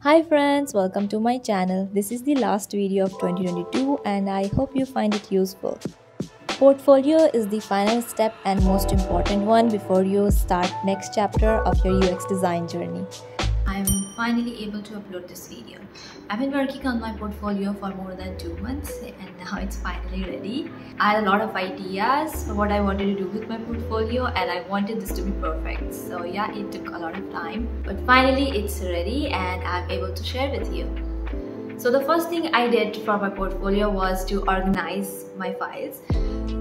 Hi friends, welcome to my channel. This is the last video of 2022 and I hope you find it useful. Portfolio is the final step and most important one before you start next chapter of your UX design journey. I'm finally able to upload this video. I've been working on my portfolio for more than two months and now it's finally ready. I had a lot of ideas for what I wanted to do with my portfolio and I wanted this to be perfect. So yeah, it took a lot of time but finally it's ready and I'm able to share with you. So the first thing I did for my portfolio was to organize my files.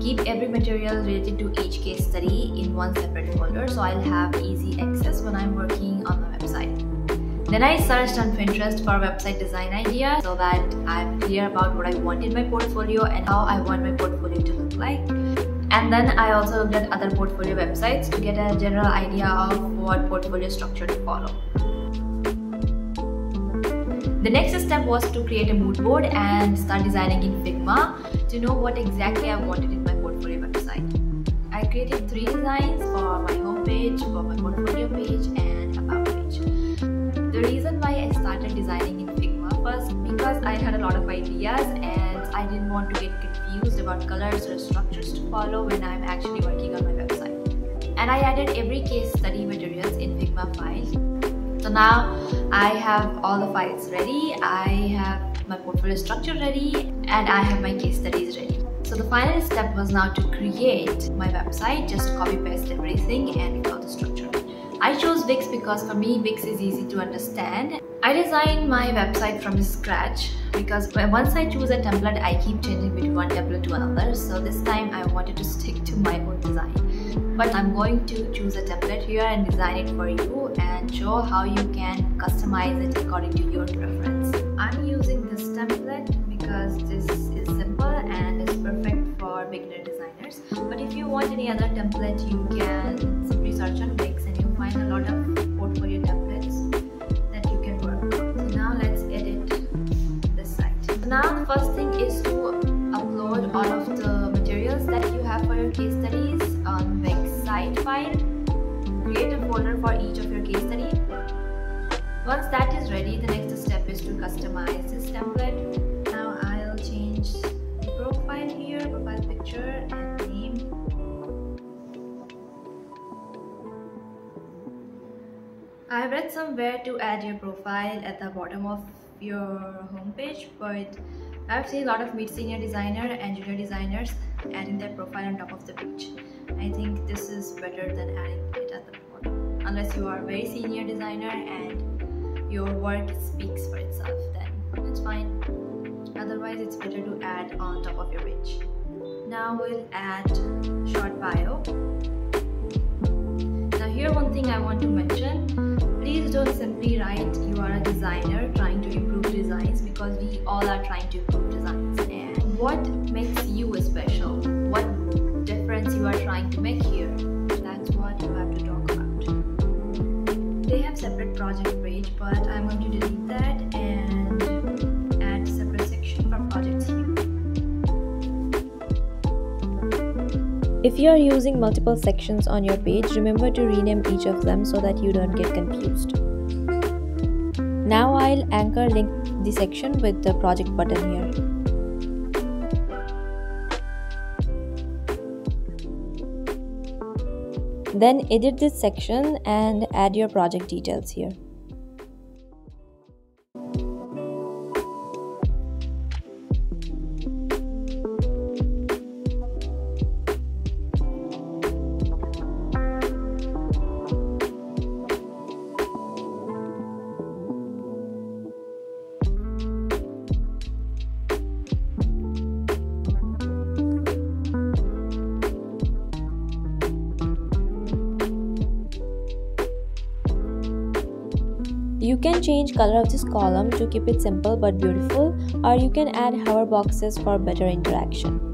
Keep every material related to each case study in one separate folder so I'll have easy access Then I searched on Pinterest for website design ideas so that I'm clear about what I want in my portfolio and how I want my portfolio to look like. And then I also looked at other portfolio websites to get a general idea of what portfolio structure to follow. The next step was to create a mood board and start designing in Figma to know what exactly I wanted in my portfolio website. I created three designs for my homepage, for my portfolio page and. The reason why I started designing in Figma was because I had a lot of ideas and I didn't want to get confused about colors or structures to follow when I'm actually working on my website. And I added every case study materials in Figma file. So now I have all the files ready, I have my portfolio structure ready, and I have my case studies ready. So the final step was now to create my website, just copy paste everything and follow the structure. I chose Wix because for me Wix is easy to understand. I designed my website from scratch because once I choose a template I keep changing between one template to another so this time I wanted to stick to my own design. But I'm going to choose a template here and design it for you and show how you can customize it according to your preference. I'm using this template because this is simple and is perfect for beginner designers. But if you want any other template you can folder for each of your case study. Once that is ready, the next step is to customize this template. Now I'll change the profile here, profile picture and name. I read somewhere to add your profile at the bottom of your homepage, but I've seen a lot of mid-senior designer and junior designers adding their profile on top of the page. I think this is better than adding it at the. Unless you are a very senior designer and your work speaks for itself, then it's fine. Otherwise, it's better to add on top of your page. Now we'll add short bio. Now here one thing I want to mention please don't simply write you are a designer trying to improve designs because we all are trying to improve designs and what makes project page but i'm going to delete that and add separate section for projects here If you are using multiple sections on your page, remember to rename each of them so that you don't get confused. Now I'll anchor link the section with the project button here. Then edit this section and add your project details here. You can change color of this column to keep it simple but beautiful or you can add hover boxes for better interaction.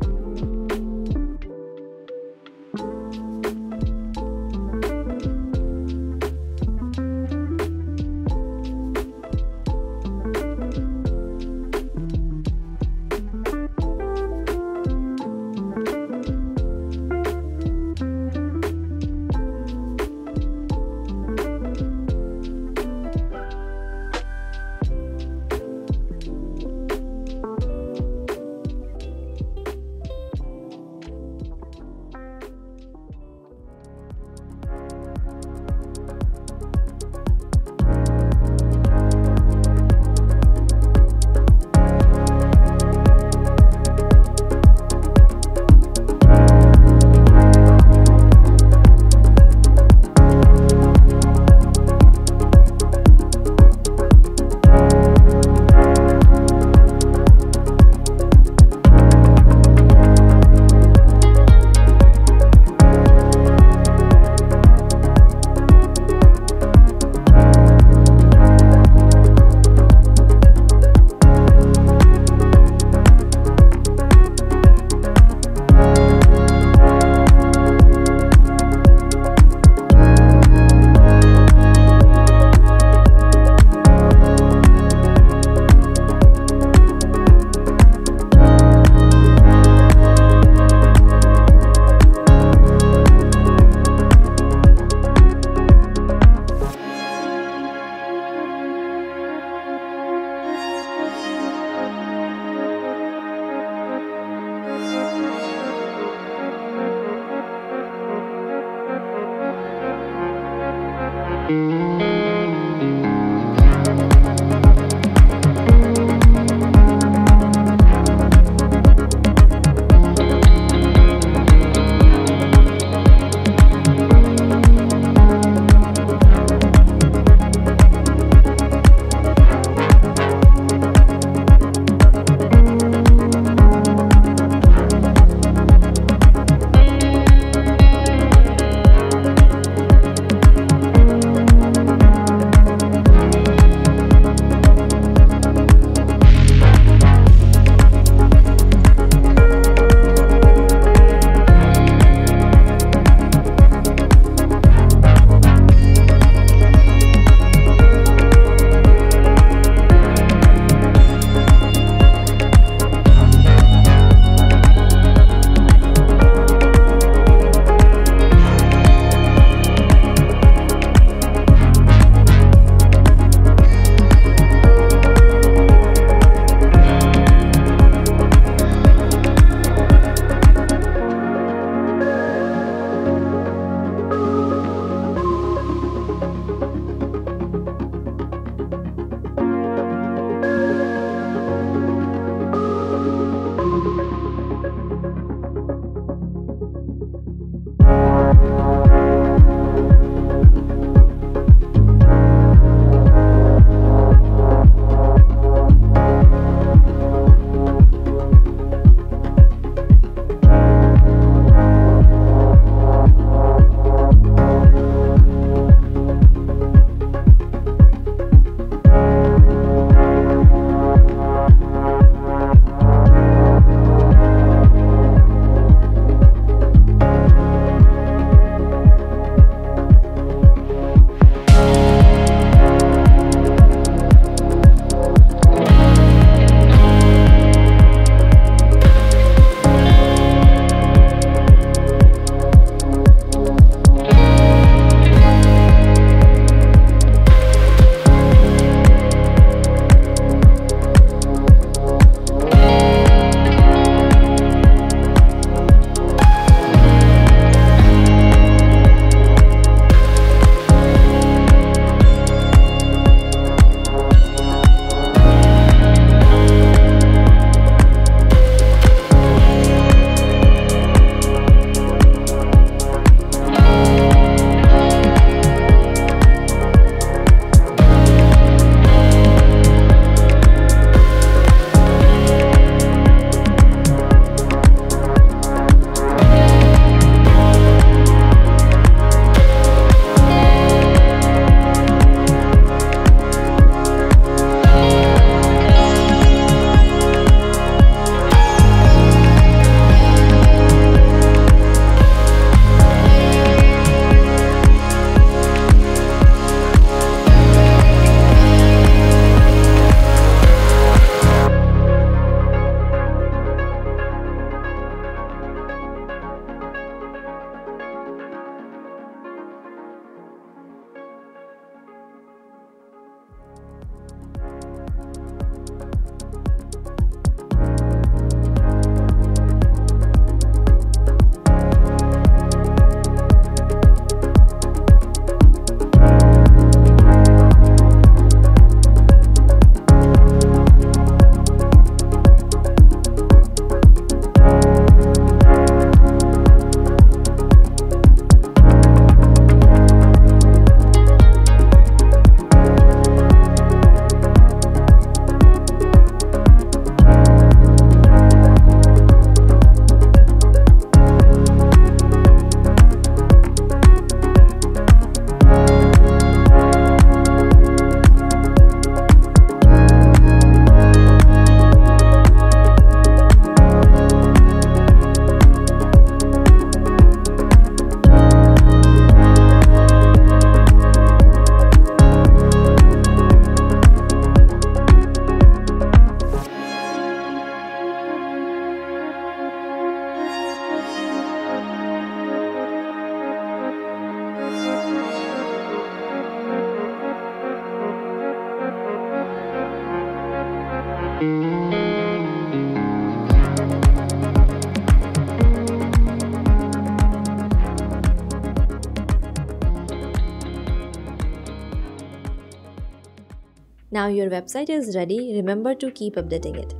Now your website is ready. Remember to keep updating it.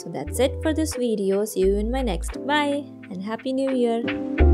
So that's it for this video. See you in my next. Bye and Happy New Year.